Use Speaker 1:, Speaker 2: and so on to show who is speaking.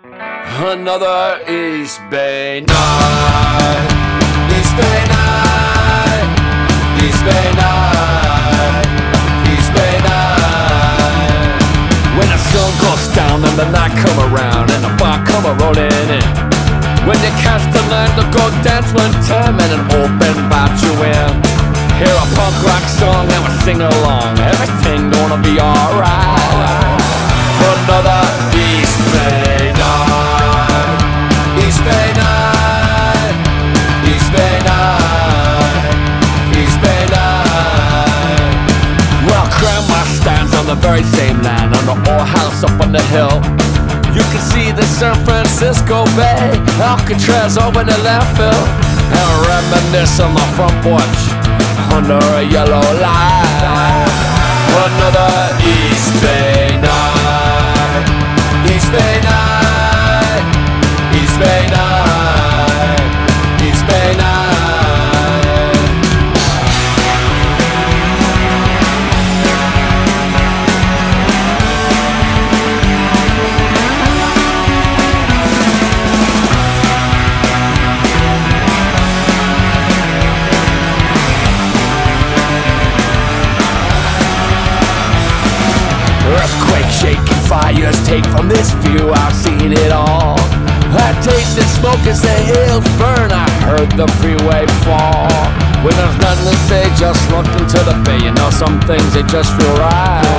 Speaker 1: Another East Bay night. East Bay night. East Bay night. East Bay night. When the sun goes down and the night come around and the bar come a rolling in. When you catch the line to go dance one time and an open bar you in. Hear a punk rock song and we sing along. Everything gonna be alright. The very same land on the old house up on the hill. You can see the San Francisco Bay, Alcatraz over the landfill, and reminisce on the front porch under a yellow light. Earthquake shaking fires take from this view. I've seen it all. I tasted smoke as the hills burn. I heard the freeway fall. When there's nothing to say just look into the bay. You know some things they just feel right